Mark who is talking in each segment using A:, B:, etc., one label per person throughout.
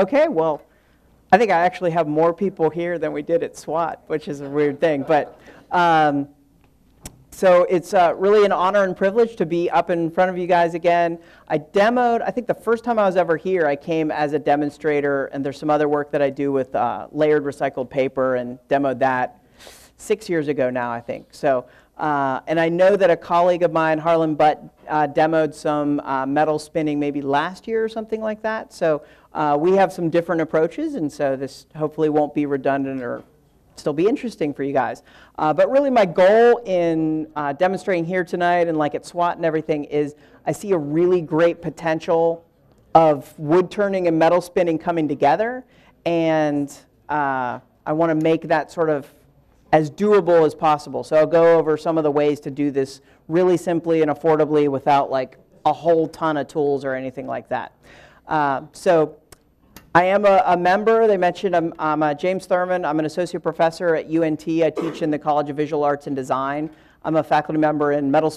A: Okay, well, I think I actually have more people here than we did at SWAT, which is a weird thing. But um, so it's uh, really an honor and privilege to be up in front of you guys again. I demoed, I think the first time I was ever here, I came as a demonstrator, and there's some other work that I do with uh, layered recycled paper and demoed that six years ago now, I think. So, uh, and I know that a colleague of mine, Harlan Butt, uh, demoed some uh, metal spinning maybe last year or something like that. So uh, we have some different approaches, and so this hopefully won't be redundant or still be interesting for you guys. Uh, but really my goal in uh, demonstrating here tonight and like at SWAT and everything is I see a really great potential of wood turning and metal spinning coming together. And uh, I want to make that sort of as doable as possible. So I'll go over some of the ways to do this really simply and affordably without like a whole ton of tools or anything like that. Uh, so I am a, a, member. They mentioned I'm, I'm James Thurman. I'm an associate professor at UNT. I teach in the College of Visual Arts and Design. I'm a faculty member in metal,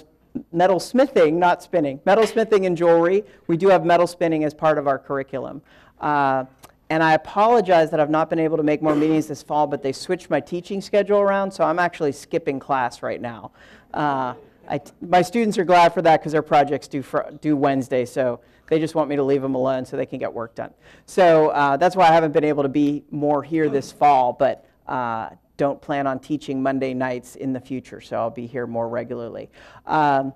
A: metal smithing, not spinning, metal smithing and jewelry. We do have metal spinning as part of our curriculum. Uh, and I apologize that I've not been able to make more meetings this fall, but they switched my teaching schedule around, so I'm actually skipping class right now. Uh, my students are glad for that because their projects due, due Wednesday, so they just want me to leave them alone so they can get work done. So uh, that's why I haven't been able to be more here this fall, but uh, don't plan on teaching Monday nights in the future, so I'll be here more regularly. Um,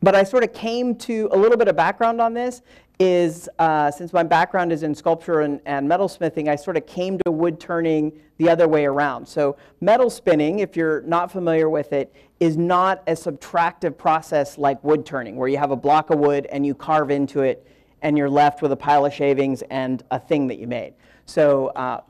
A: but I sort of came to a little bit of background on this is uh, since my background is in sculpture and, and metal smithing, I sort of came to wood turning the other way around. So metal spinning, if you're not familiar with it, is not a subtractive process like wood turning, where you have a block of wood and you carve into it and you're left with a pile of shavings and a thing that you made. So uh,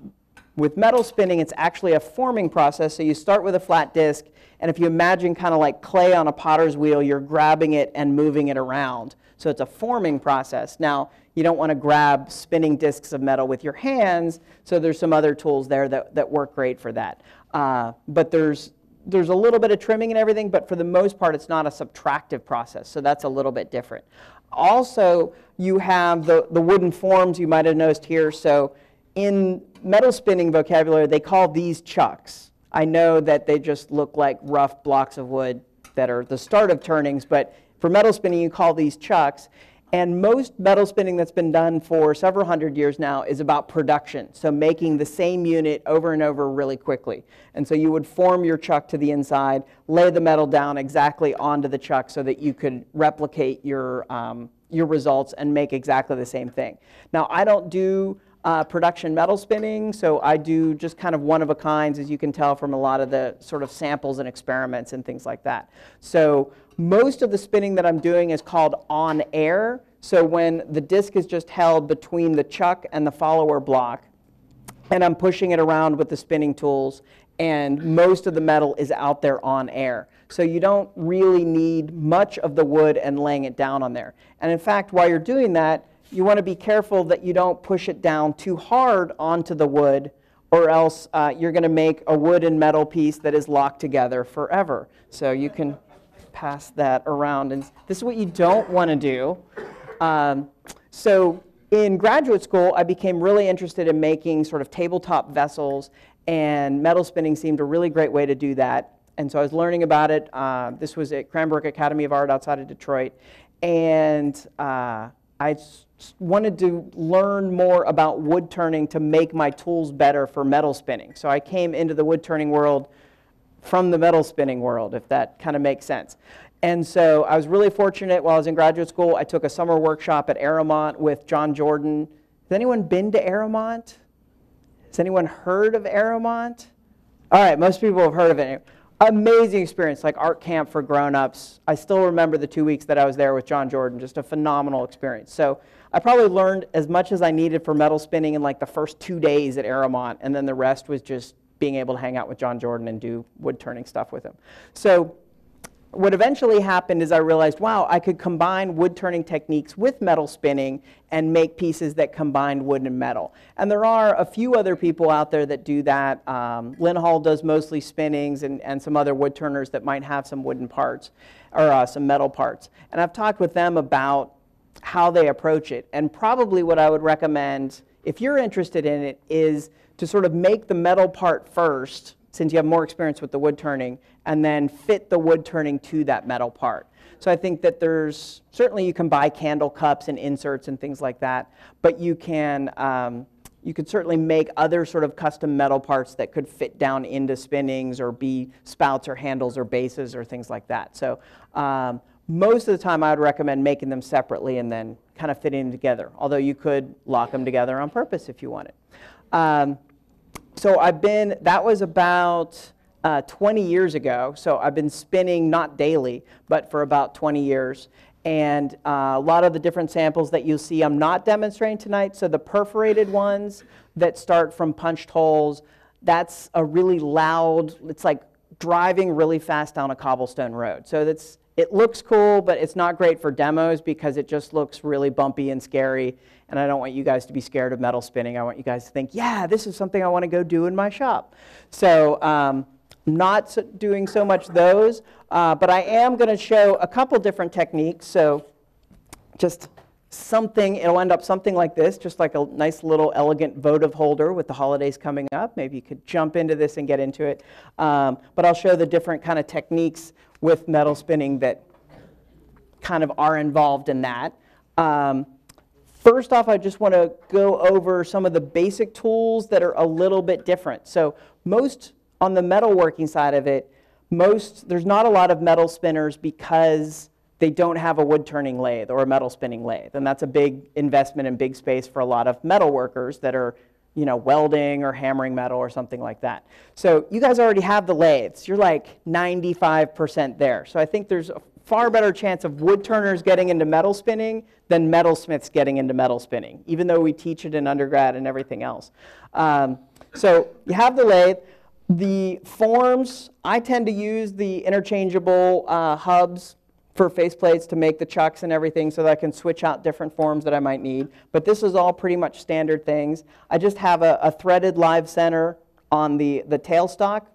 A: with metal spinning, it's actually a forming process. So you start with a flat disc, and if you imagine kind of like clay on a potter's wheel, you're grabbing it and moving it around. So it's a forming process. Now, you don't want to grab spinning discs of metal with your hands, so there's some other tools there that, that work great for that. Uh, but there's, there's a little bit of trimming and everything, but for the most part, it's not a subtractive process, so that's a little bit different. Also, you have the, the wooden forms you might have noticed here. So in metal spinning vocabulary, they call these chucks. I know that they just look like rough blocks of wood that are the start of turnings, but for metal spinning, you call these chucks. And most metal spinning that's been done for several hundred years now is about production, so making the same unit over and over really quickly. And so you would form your chuck to the inside, lay the metal down exactly onto the chuck so that you could replicate your, um, your results and make exactly the same thing. Now, I don't do uh, production metal spinning. So I do just kind of one of a kinds, as you can tell from a lot of the sort of samples and experiments and things like that. So most of the spinning that I'm doing is called on air. So when the disc is just held between the chuck and the follower block, and I'm pushing it around with the spinning tools, and most of the metal is out there on air. So you don't really need much of the wood and laying it down on there. And in fact, while you're doing that, you want to be careful that you don't push it down too hard onto the wood or else uh, you're going to make a wood and metal piece that is locked together forever. So you can pass that around. And this is what you don't want to do. Um, so in graduate school, I became really interested in making sort of tabletop vessels, and metal spinning seemed a really great way to do that. And so I was learning about it. Uh, this was at Cranbrook Academy of Art outside of Detroit. And uh, I wanted to learn more about wood turning to make my tools better for metal spinning. So I came into the wood turning world from the metal spinning world, if that kind of makes sense. And so I was really fortunate while I was in graduate school. I took a summer workshop at Arrowmont with John Jordan. Has anyone been to Arrowmont? Has anyone heard of Arrowmont? All right, most people have heard of it amazing experience, like art camp for grown-ups. I still remember the two weeks that I was there with John Jordan, just a phenomenal experience. So I probably learned as much as I needed for metal spinning in like the first two days at Arrowmont, and then the rest was just being able to hang out with John Jordan and do wood turning stuff with him. So what eventually happened is I realized, wow, I could combine wood turning techniques with metal spinning and make pieces that combined wood and metal. And there are a few other people out there that do that. Um, Lynn Hall does mostly spinnings and, and some other wood turners that might have some wooden parts or uh, some metal parts. And I've talked with them about how they approach it. And probably what I would recommend if you're interested in it, is to sort of make the metal part first, since you have more experience with the wood turning, and then fit the wood turning to that metal part. So I think that there's certainly you can buy candle cups and inserts and things like that, but you can um, you could certainly make other sort of custom metal parts that could fit down into spinnings or be spouts or handles or bases or things like that. So um, most of the time I would recommend making them separately and then kind of fitting them together, although you could lock them together on purpose if you wanted. Um, so I've been, that was about uh, 20 years ago. So I've been spinning not daily, but for about 20 years. And uh, a lot of the different samples that you'll see, I'm not demonstrating tonight. So the perforated ones that start from punched holes, that's a really loud, it's like driving really fast down a cobblestone road. So that's, it looks cool, but it's not great for demos because it just looks really bumpy and scary. And I don't want you guys to be scared of metal spinning. I want you guys to think, yeah, this is something I want to go do in my shop. So um, not doing so much those, uh, but I am going to show a couple different techniques. So just something, it'll end up something like this, just like a nice little elegant votive holder with the holidays coming up. Maybe you could jump into this and get into it. Um, but I'll show the different kind of techniques with metal spinning that kind of are involved in that. Um, first off, I just want to go over some of the basic tools that are a little bit different. So most on the metalworking side of it, most there's not a lot of metal spinners because they don't have a wood turning lathe or a metal spinning lathe. And that's a big investment and big space for a lot of metal workers that are you know, welding or hammering metal or something like that. So you guys already have the lathes. You're like 95% there. So I think there's a far better chance of wood turners getting into metal spinning than metalsmiths getting into metal spinning, even though we teach it in undergrad and everything else. Um, so you have the lathe. The forms, I tend to use the interchangeable uh, hubs for faceplates to make the chucks and everything so that I can switch out different forms that I might need. But this is all pretty much standard things. I just have a, a threaded live center on the, the tailstock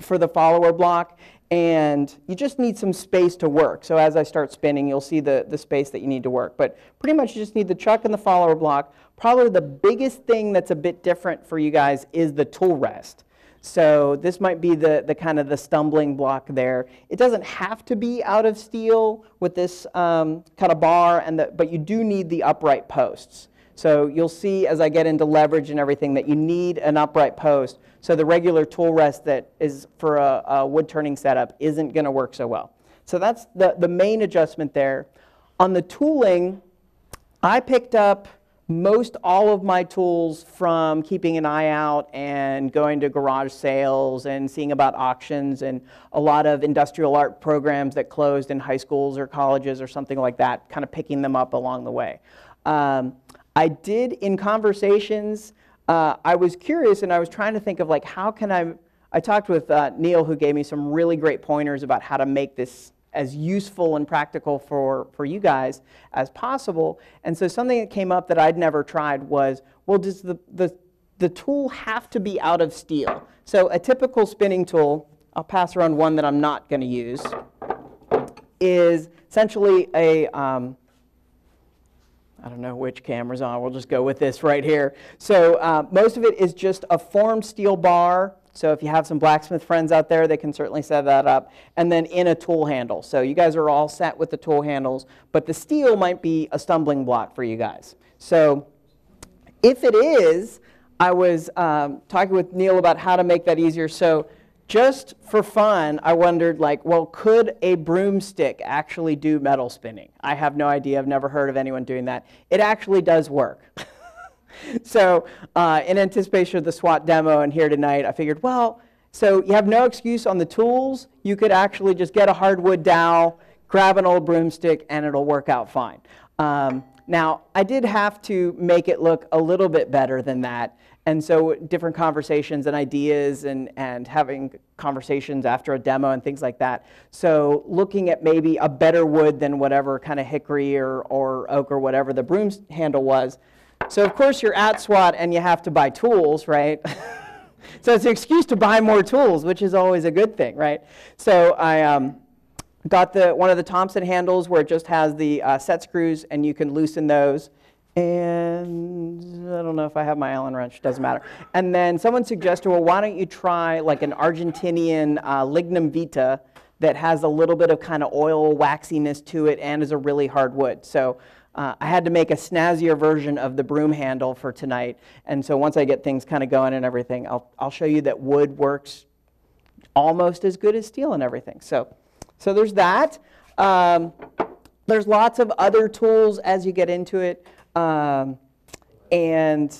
A: for the follower block and you just need some space to work. So as I start spinning, you'll see the, the space that you need to work. But pretty much you just need the chuck and the follower block. Probably the biggest thing that's a bit different for you guys is the tool rest. So this might be the, the kind of the stumbling block there. It doesn't have to be out of steel with this um, kind of bar, and the, but you do need the upright posts. So you'll see as I get into leverage and everything that you need an upright post. So the regular tool rest that is for a, a wood turning setup isn't going to work so well. So that's the, the main adjustment there. On the tooling, I picked up most all of my tools from keeping an eye out and going to garage sales and seeing about auctions and a lot of industrial art programs that closed in high schools or colleges or something like that, kind of picking them up along the way. Um, I did in conversations, uh, I was curious and I was trying to think of like, how can I, I talked with uh, Neil who gave me some really great pointers about how to make this as useful and practical for, for you guys as possible. And so something that came up that I'd never tried was, well, does the, the, the tool have to be out of steel? So a typical spinning tool, I'll pass around one that I'm not going to use, is essentially a, um, I don't know which camera's on, we'll just go with this right here. So uh, most of it is just a formed steel bar so if you have some blacksmith friends out there, they can certainly set that up. And then in a tool handle. So you guys are all set with the tool handles, but the steel might be a stumbling block for you guys. So if it is, I was um, talking with Neil about how to make that easier. So just for fun, I wondered like, well, could a broomstick actually do metal spinning? I have no idea. I've never heard of anyone doing that. It actually does work. so uh, in anticipation of the SWAT demo and here tonight, I figured, well, so you have no excuse on the tools. You could actually just get a hardwood dowel, grab an old broomstick, and it'll work out fine. Um, now, I did have to make it look a little bit better than that. And so different conversations and ideas and, and having conversations after a demo and things like that. So looking at maybe a better wood than whatever kind of hickory or, or oak or whatever the broom handle was, so of course you're at SWAT and you have to buy tools, right? so it's an excuse to buy more tools, which is always a good thing, right? So I um, got the one of the Thompson handles where it just has the uh, set screws and you can loosen those. and I don't know if I have my Allen wrench, doesn't matter. And then someone suggested, well, why don't you try like an Argentinian uh, lignum vitae that has a little bit of kind of oil waxiness to it and is a really hard wood. So uh, I had to make a snazzier version of the broom handle for tonight. And so once I get things kind of going and everything, I'll, I'll show you that wood works almost as good as steel and everything. So, so there's that. Um, there's lots of other tools as you get into it. Um, and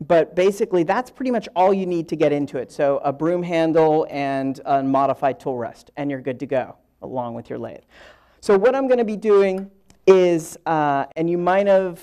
A: but basically that's pretty much all you need to get into it. So a broom handle and a modified tool rest, and you're good to go along with your lathe. So what I'm going to be doing is, uh, and you might have,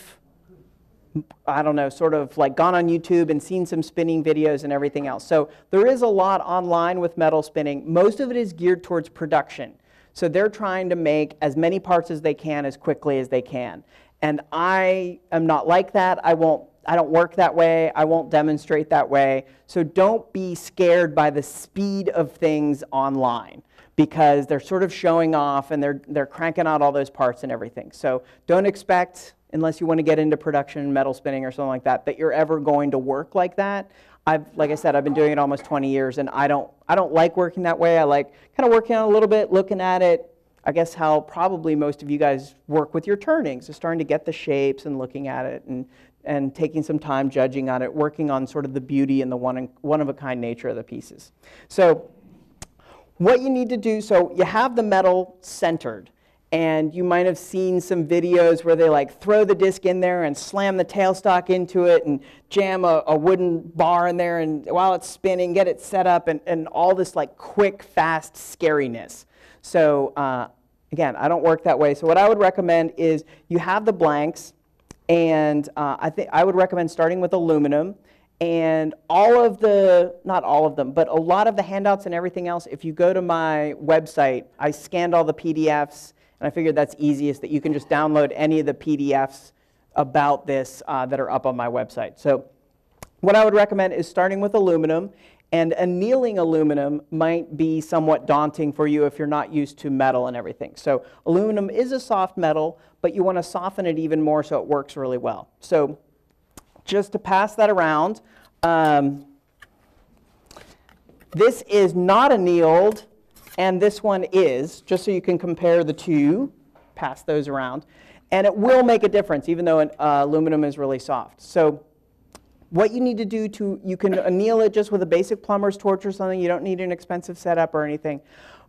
A: I don't know, sort of like gone on YouTube and seen some spinning videos and everything else. So there is a lot online with metal spinning. Most of it is geared towards production. So they're trying to make as many parts as they can as quickly as they can. And I am not like that. I won't I don't work that way. I won't demonstrate that way. So don't be scared by the speed of things online because they're sort of showing off and they're, they're cranking out all those parts and everything. So don't expect, unless you want to get into production, metal spinning or something like that, that you're ever going to work like that. I've, like I said, I've been doing it almost 20 years and I don't, I don't like working that way. I like kind of working on a little bit, looking at it, I guess how probably most of you guys work with your turnings is starting to get the shapes and looking at it and, and taking some time judging on it, working on sort of the beauty and the one, one of a kind nature of the pieces. So, what you need to do so you have the metal centered. And you might have seen some videos where they like throw the disc in there and slam the tailstock into it and jam a, a wooden bar in there and while it's spinning, get it set up and, and all this like quick, fast scariness. So uh, again, I don't work that way. So what I would recommend is you have the blanks, and uh, I think I would recommend starting with aluminum. And all of the, not all of them, but a lot of the handouts and everything else, if you go to my website, I scanned all the PDFs, and I figured that's easiest that you can just download any of the PDFs about this uh, that are up on my website. So what I would recommend is starting with aluminum and annealing aluminum might be somewhat daunting for you if you're not used to metal and everything. So aluminum is a soft metal, but you want to soften it even more so it works really well. So just to pass that around, um, this is not annealed, and this one is, just so you can compare the two, pass those around. And it will make a difference, even though uh, aluminum is really soft. So what you need to do to, you can anneal it just with a basic plumber's torch or something. You don't need an expensive setup or anything.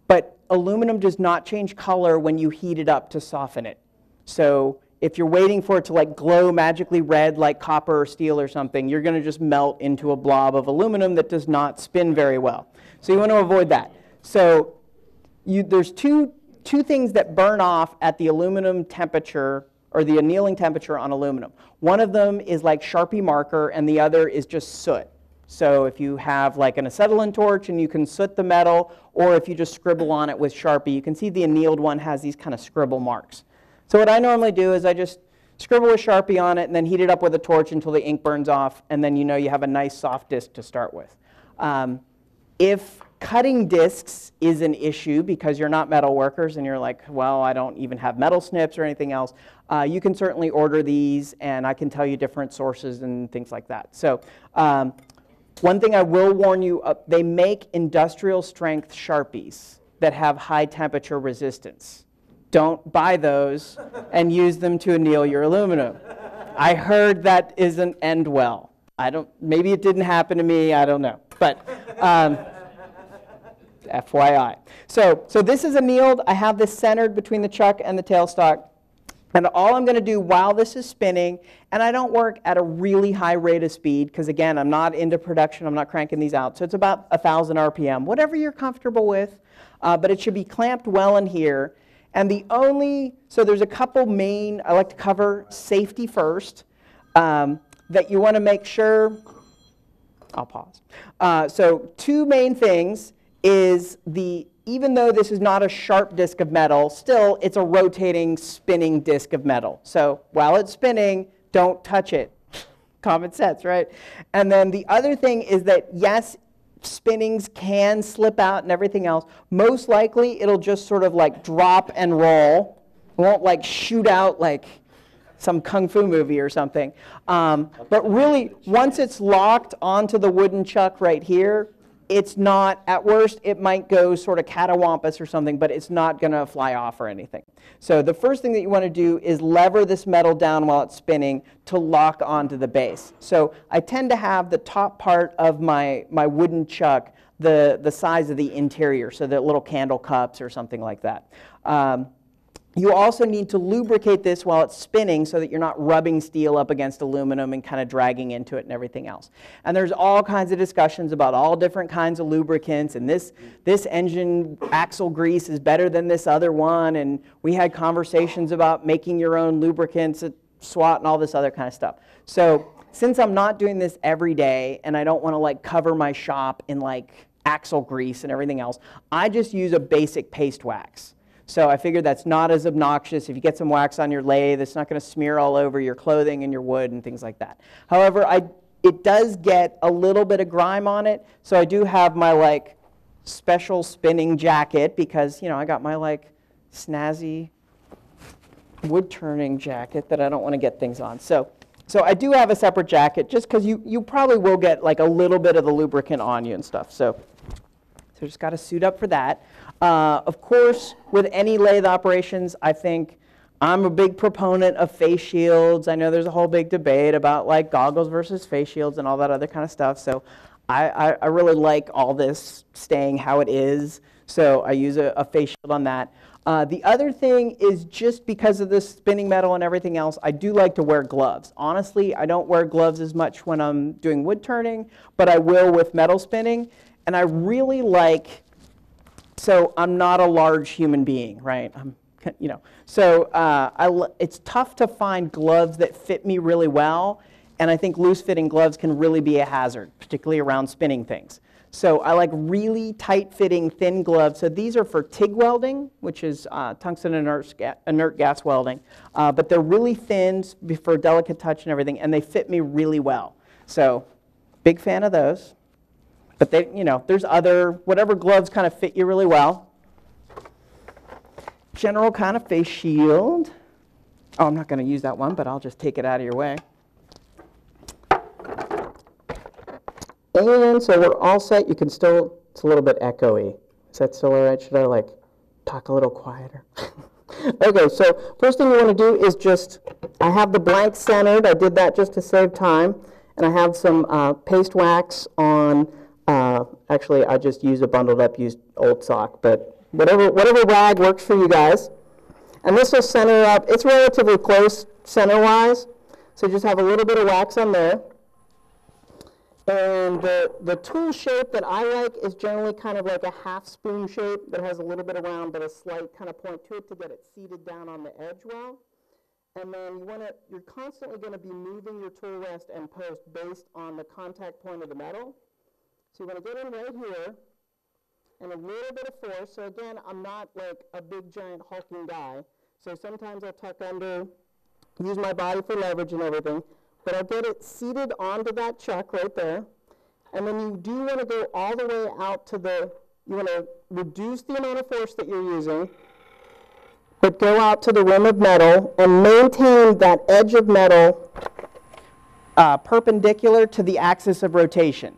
A: But aluminum does not change color when you heat it up to soften it. So if you're waiting for it to like glow magically red like copper or steel or something, you're going to just melt into a blob of aluminum that does not spin very well. So you want to avoid that. So you, there's two, two things that burn off at the aluminum temperature or the annealing temperature on aluminum. One of them is like Sharpie marker, and the other is just soot. So if you have like an acetylene torch and you can soot the metal, or if you just scribble on it with Sharpie, you can see the annealed one has these kind of scribble marks. So what I normally do is I just scribble with Sharpie on it and then heat it up with a torch until the ink burns off, and then you know you have a nice soft disc to start with. Um, if cutting discs is an issue because you're not metal workers and you're like, well, I don't even have metal snips or anything else, uh, you can certainly order these and I can tell you different sources and things like that. So um, one thing I will warn you, uh, they make industrial strength Sharpies that have high temperature resistance. Don't buy those and use them to anneal your aluminum. I heard that isn't end well. I don't, maybe it didn't happen to me, I don't know. But um, FYI. So, so this is annealed. I have this centered between the chuck and the tailstock. And all I'm going to do while this is spinning, and I don't work at a really high rate of speed, because again, I'm not into production, I'm not cranking these out. So it's about 1,000 RPM, whatever you're comfortable with, uh, but it should be clamped well in here. And the only, so there's a couple main, I like to cover safety first, um, that you want to make sure, I'll pause. Uh, so two main things is the even though this is not a sharp disk of metal, still it's a rotating, spinning disk of metal. So while it's spinning, don't touch it. Common sense, right? And then the other thing is that, yes, spinnings can slip out and everything else. Most likely, it'll just sort of like drop and roll. It won't like shoot out like some kung fu movie or something. Um, but really, once it's locked onto the wooden chuck right here, it's not, at worst, it might go sort of catawampus or something, but it's not going to fly off or anything. So the first thing that you want to do is lever this metal down while it's spinning to lock onto the base. So I tend to have the top part of my, my wooden chuck the, the size of the interior, so the little candle cups or something like that. Um, you also need to lubricate this while it's spinning so that you're not rubbing steel up against aluminum and kind of dragging into it and everything else. And there's all kinds of discussions about all different kinds of lubricants and this, this engine axle grease is better than this other one. And we had conversations about making your own lubricants at SWAT and all this other kind of stuff. So since I'm not doing this every day and I don't want to like cover my shop in like axle grease and everything else, I just use a basic paste wax. So I figured that's not as obnoxious. If you get some wax on your lathe, it's not going to smear all over your clothing and your wood and things like that. However, I, it does get a little bit of grime on it, so I do have my like special spinning jacket because, you know, I got my like snazzy wood turning jacket that I don't want to get things on. So, so I do have a separate jacket just because you, you probably will get like a little bit of the lubricant on you and stuff. So, so just got to suit up for that. Uh, of course, with any lathe operations, I think I'm a big proponent of face shields. I know there's a whole big debate about like goggles versus face shields and all that other kind of stuff. So I, I, I really like all this staying how it is. So I use a, a face shield on that. Uh, the other thing is just because of the spinning metal and everything else, I do like to wear gloves. Honestly, I don't wear gloves as much when I'm doing wood turning, but I will with metal spinning. And I really like so I'm not a large human being, right? I'm, you know, so uh, I, it's tough to find gloves that fit me really well, and I think loose-fitting gloves can really be a hazard, particularly around spinning things. So I like really tight-fitting, thin gloves. So these are for TIG welding, which is uh, tungsten inert, inert, gas welding, uh, but they're really thin for delicate touch and everything, and they fit me really well. So big fan of those. But they, you know, there's other, whatever gloves kind of fit you really well. General kind of face shield. Oh, I'm not going to use that one, but I'll just take it out of your way. And so we're all set. You can still, it's a little bit echoey. Is that still all right? Should I like talk a little quieter? okay, so first thing you want to do is just, I have the blank centered. I did that just to save time. And I have some uh, paste wax on uh, actually, I just use a bundled up used old sock, but whatever, whatever rag works for you guys. And this will center up, it's relatively close center-wise, so just have a little bit of wax on there. And the, the tool shape that I like is generally kind of like a half spoon shape that has a little bit of round but a slight kind of point to it to get it seated down on the edge well. And then you want to, you're constantly going to be moving your tool rest and post based on the contact point of the metal. So you're going to get in right here and a little bit of force. So again, I'm not like a big giant hulking guy. So sometimes I'll tuck under, use my body for leverage and everything. But I'll get it seated onto that chuck right there. And then you do want to go all the way out to the, you want to reduce the amount of force that you're using, but go out to the rim of metal and maintain that edge of metal uh, perpendicular to the axis of rotation.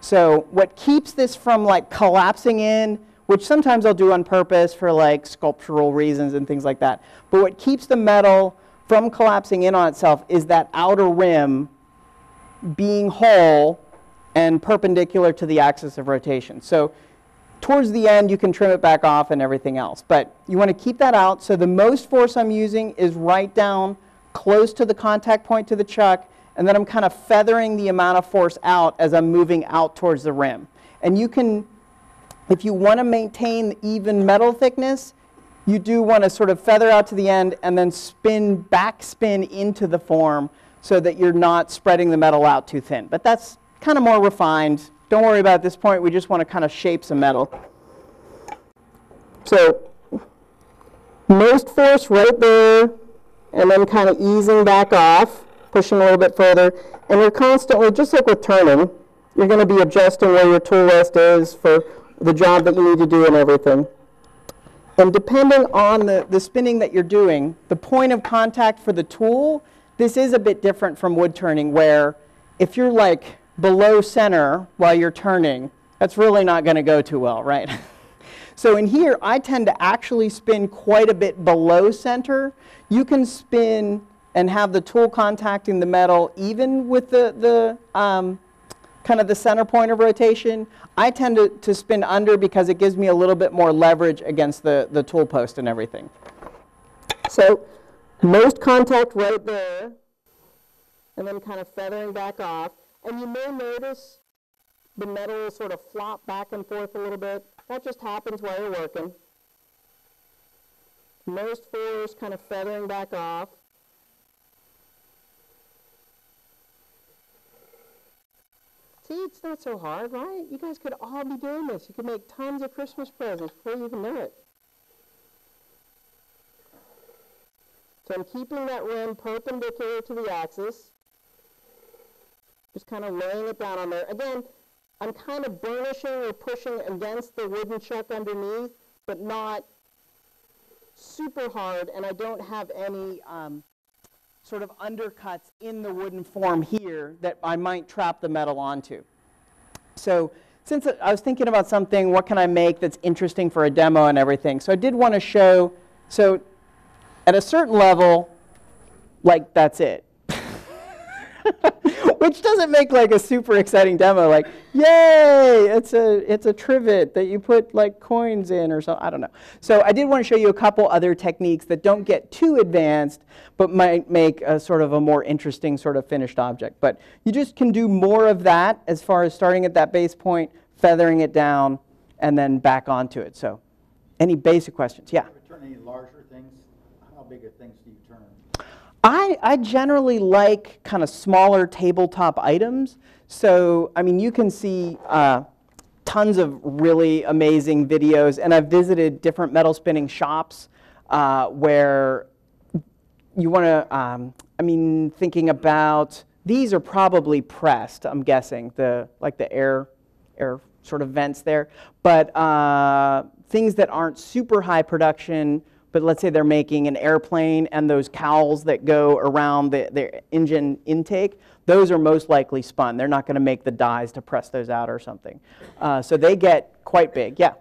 A: So what keeps this from like collapsing in, which sometimes I'll do on purpose for like sculptural reasons and things like that, but what keeps the metal from collapsing in on itself is that outer rim being whole and perpendicular to the axis of rotation. So towards the end, you can trim it back off and everything else. But you want to keep that out. So the most force I'm using is right down close to the contact point to the chuck and then I'm kind of feathering the amount of force out as I'm moving out towards the rim. And you can, if you want to maintain even metal thickness, you do want to sort of feather out to the end and then spin, back spin into the form so that you're not spreading the metal out too thin. But that's kind of more refined. Don't worry about this point. We just want to kind of shape some metal. So most force right there, and then kind of easing back off pushing a little bit further, and you're constantly, just like with turning, you're going to be adjusting where your tool rest is for the job that you need to do and everything. And depending on the, the spinning that you're doing, the point of contact for the tool, this is a bit different from wood turning where if you're like below center while you're turning, that's really not going to go too well, right? so in here, I tend to actually spin quite a bit below center. You can spin and have the tool contacting the metal even with the, the um, kind of the center point of rotation. I tend to, to spin under because it gives me a little bit more leverage against the, the tool post and everything. So most contact right there, and then kind of feathering back off. And you may notice the metal will sort of flop back and forth a little bit. That just happens while you're working. Most force kind of feathering back off. See, it's not so hard, right? You guys could all be doing this. You could make tons of Christmas presents before you even know it. So I'm keeping that rim perpendicular to the axis. Just kind of laying it down on there. Again, I'm kind of burnishing or pushing against the wooden chuck underneath, but not super hard, and I don't have any um, sort of undercuts in the wooden form here that I might trap the metal onto. So since I was thinking about something, what can I make that's interesting for a demo and everything? So I did want to show, so at a certain level, like that's it. Which doesn't make like a super exciting demo, like, yay, it's a, it's a trivet that you put like coins in or something, I don't know. So I did want to show you a couple other techniques that don't get too advanced, but might make a sort of a more interesting sort of finished object. But you just can do more of that as far as starting at that base point, feathering it down, and then back onto it. So any basic questions? Yeah?
B: Turn any larger things? How big of things do you turn?
A: I, I generally like kind of smaller tabletop items. So, I mean, you can see uh, tons of really amazing videos, and I've visited different metal spinning shops uh, where you want to, um, I mean, thinking about these are probably pressed. I'm guessing the like the air air sort of vents there, but uh, things that aren't super high production but let's say they're making an airplane and those cowls that go around the, the engine intake, those are most likely spun. They're not going to make the dies to press those out or something. Uh, so they get quite big, yeah.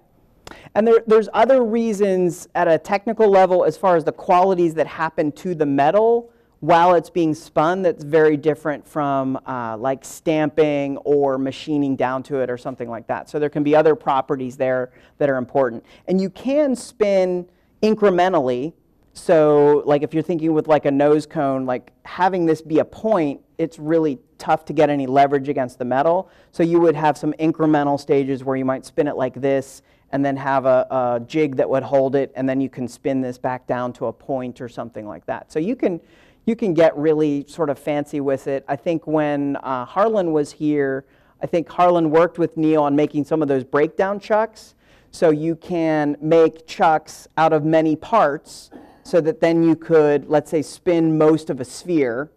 A: And there, there's other reasons at a technical level as far as the qualities that happen to the metal while it's being spun that's very different from uh, like stamping or machining down to it or something like that. So there can be other properties there that are important. And you can spin incrementally. So like if you're thinking with like a nose cone, like having this be a point, it's really tough to get any leverage against the metal. So you would have some incremental stages where you might spin it like this and then have a, a jig that would hold it and then you can spin this back down to a point or something like that. So you can, you can get really sort of fancy with it. I think when uh, Harlan was here, I think Harlan worked with Neil on making some of those breakdown chucks. So you can make chucks out of many parts so that then you could, let's say, spin most of a sphere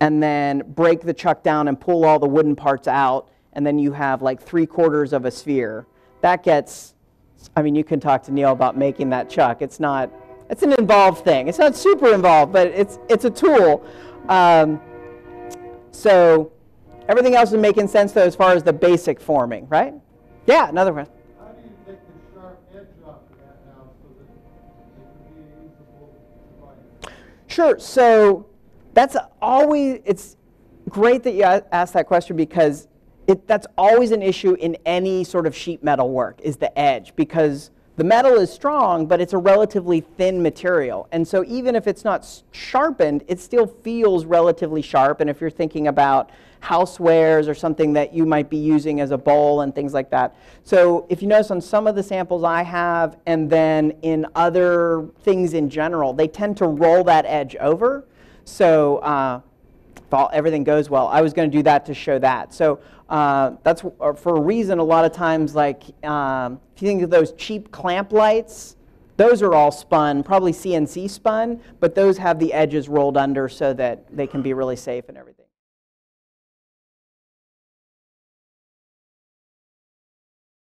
A: and then break the chuck down and pull all the wooden parts out, and then you have like three quarters of a sphere. That gets, I mean, you can talk to Neil about making that chuck. It's not, it's an involved thing. It's not super involved, but it's, it's a tool. Um, so everything else is making sense though as far as the basic forming, right? Yeah, another question. Sure. So that's always, it's great that you asked that question because it, that's always an issue in any sort of sheet metal work is the edge because the metal is strong, but it's a relatively thin material. And so even if it's not sharpened, it still feels relatively sharp. And if you're thinking about housewares or something that you might be using as a bowl and things like that. So if you notice on some of the samples I have and then in other things in general, they tend to roll that edge over. So uh, if all, everything goes well, I was going to do that to show that. So uh, that's uh, for a reason a lot of times like um, if you think of those cheap clamp lights, those are all spun, probably CNC spun, but those have the edges rolled under so that they can be really safe and everything.